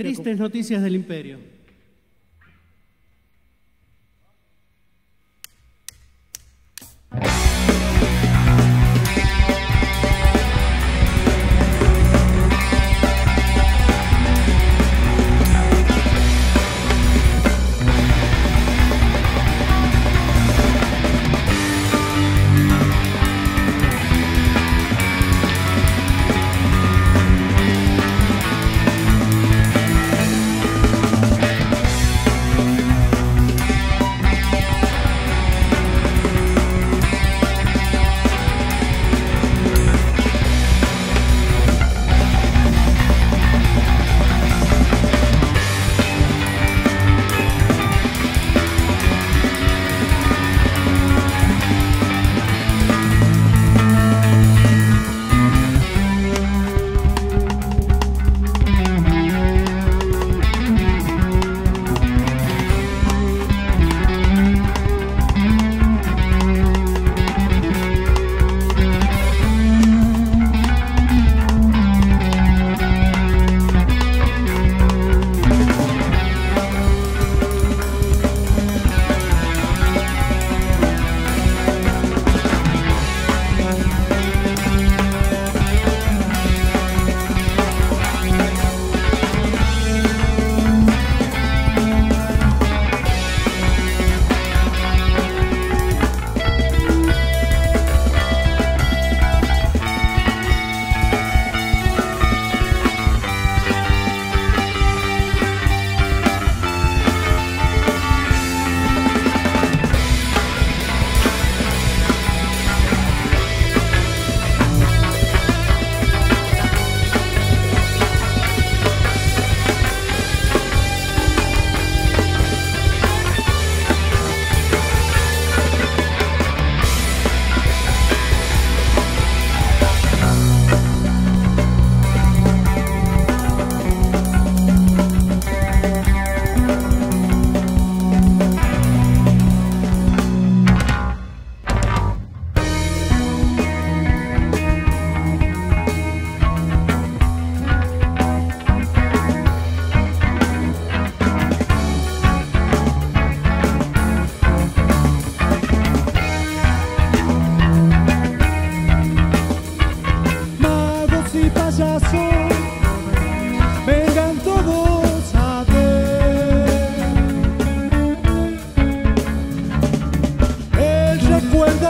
Tristes noticias del imperio.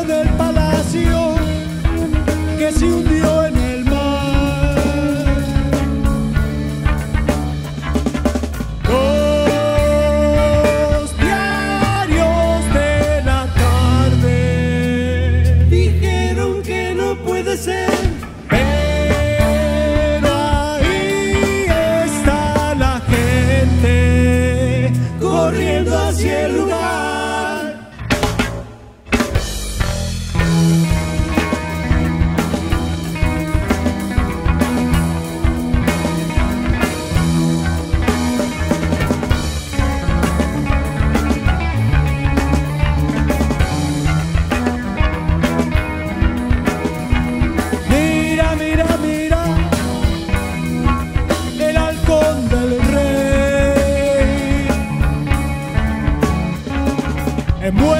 del palacio que se hundió en el mar. Los diarios de la tarde dijeron que no puede ser. muere.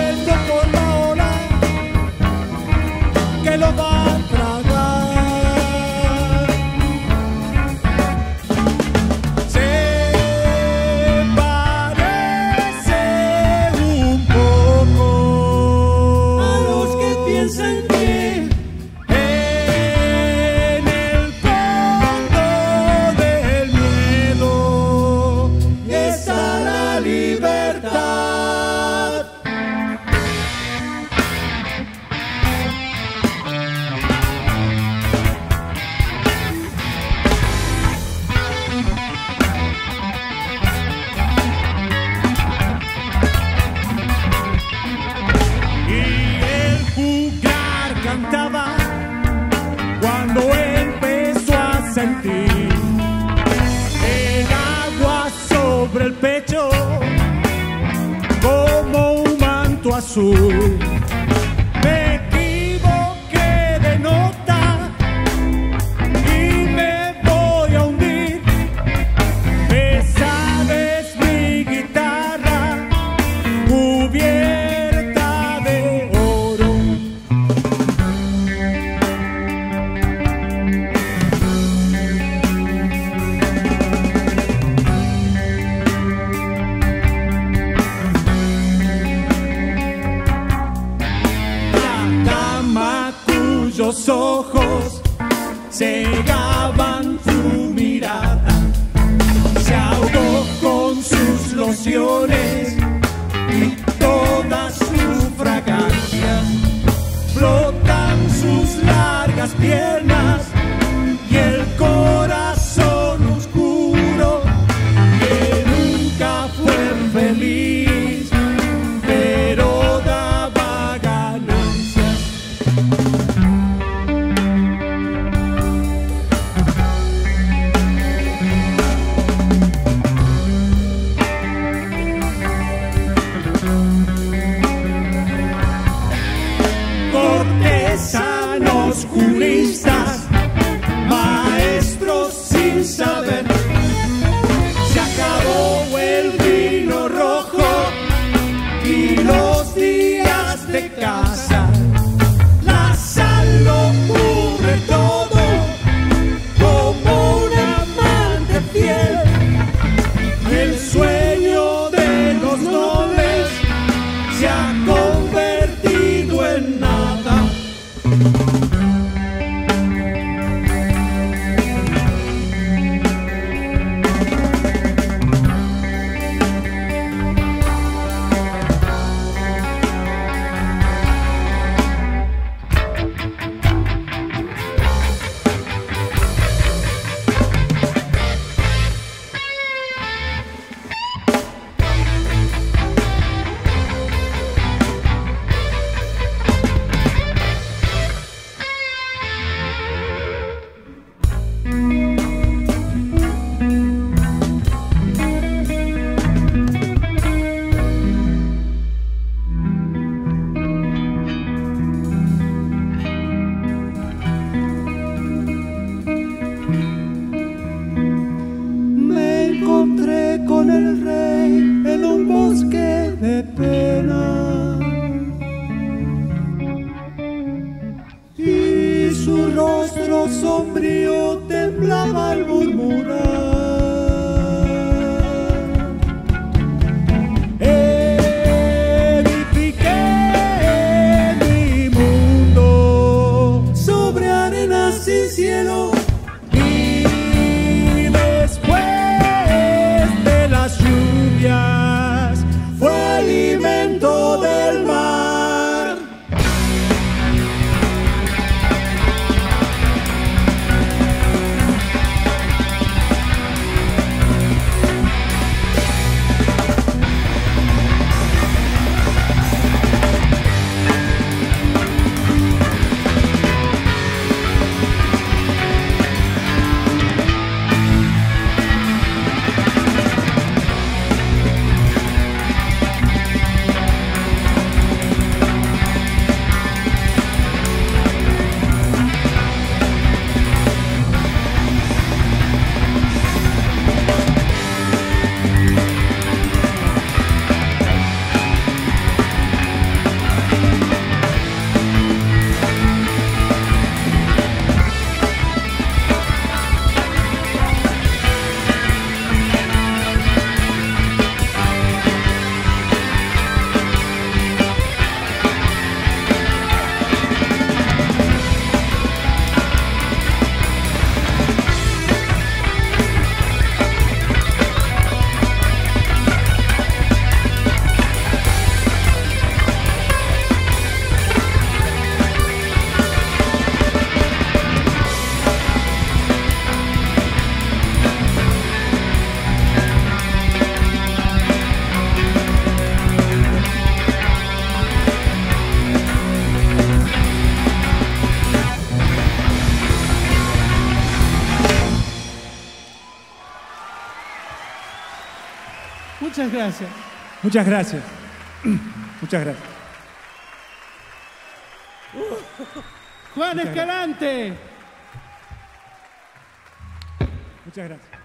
cegaban su mirada. Se ahogó con sus lociones y todas sus fragancias. Flotan sus largas piernas y el con el rey Muchas gracias. Muchas gracias. Muchas gracias. Juan Escalante. Muchas gracias.